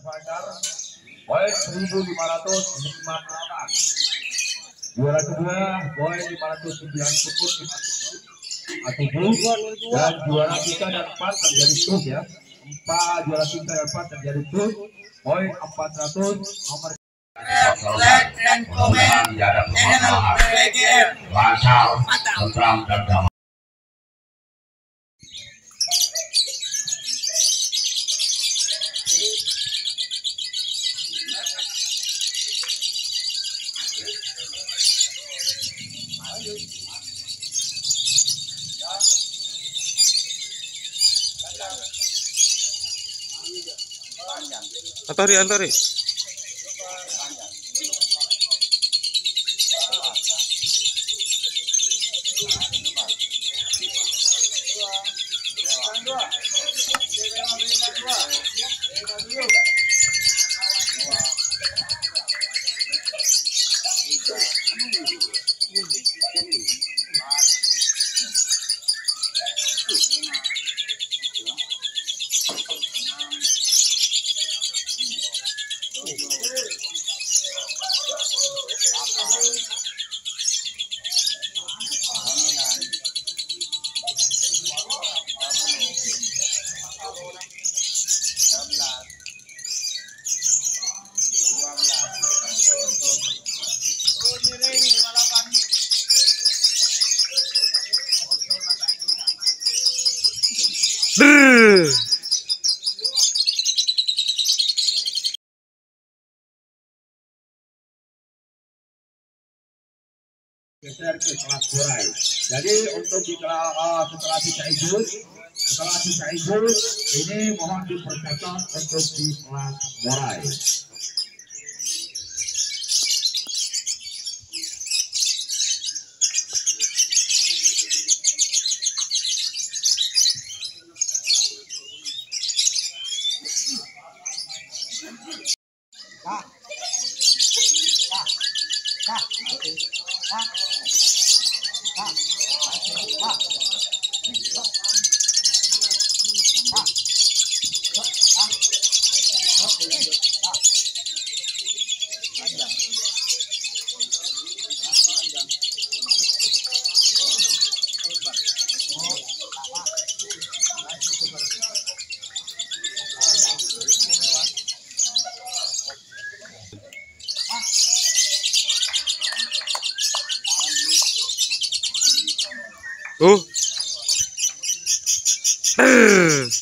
fighter poin 1558 juara kedua poin 590 dan juara tiga dan empat terjadi tuh ya. Empat juara tiga dan empat terjadi tuh poin 400 nomor like dan komen channel lancar tentram dan damai Antori, antori. Geser ke kelas borai. Jadi untuk di uh, setelah sisa ibu, setelah sisa ibu ini mohon diperketat untuk di kelas borai. 어? 아.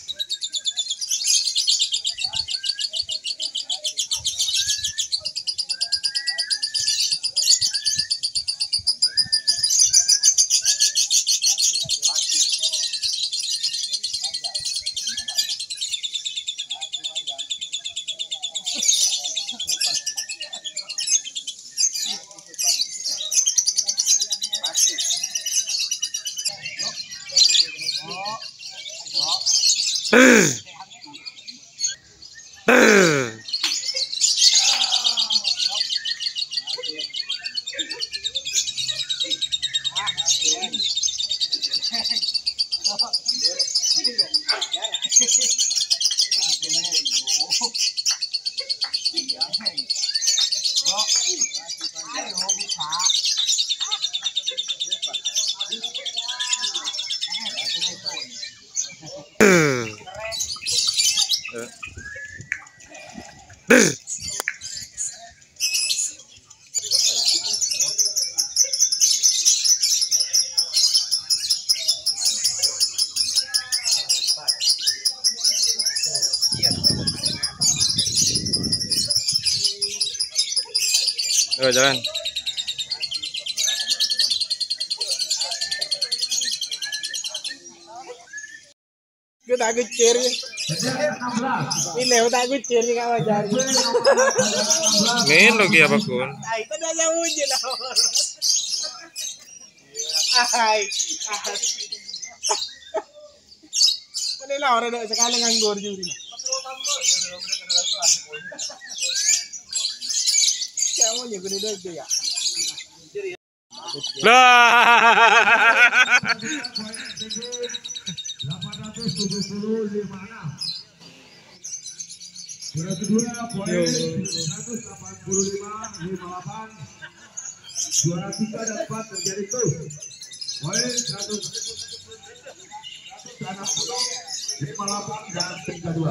Brrr. Ayo jalan. Gue tak kucir. Ini kau ajar. Main lagi apa kun? Ay, na. Ay. Orang sekali nganggur juri mo niya gunito ito ya. Lah. 875 Juara kedua poin 185 58. Juara tiga dan terjadi tuh. Poin 100 160 58 dan 32.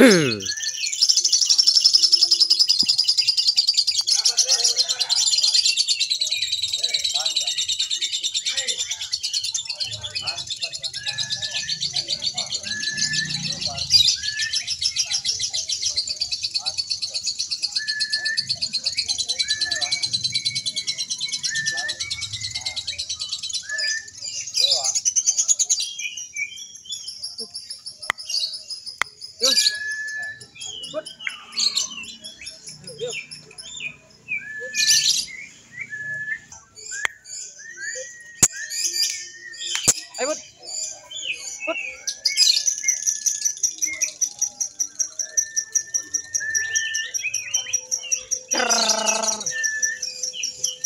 Brr.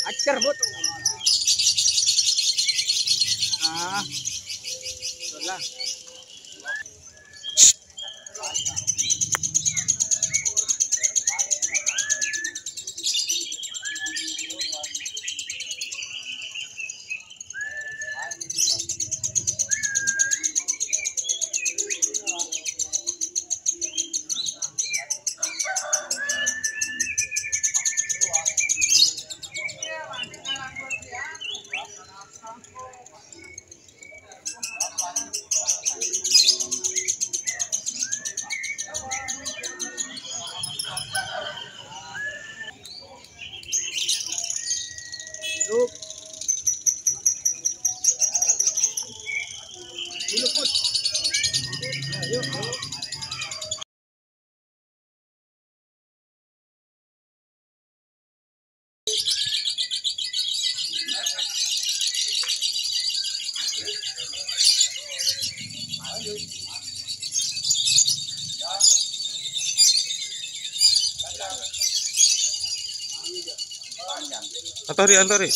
अच्चर वो तो। हाँ। बोला Antari, antari.